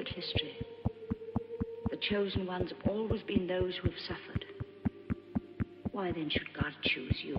sacred history. The chosen ones have always been those who have suffered. Why then should God choose you?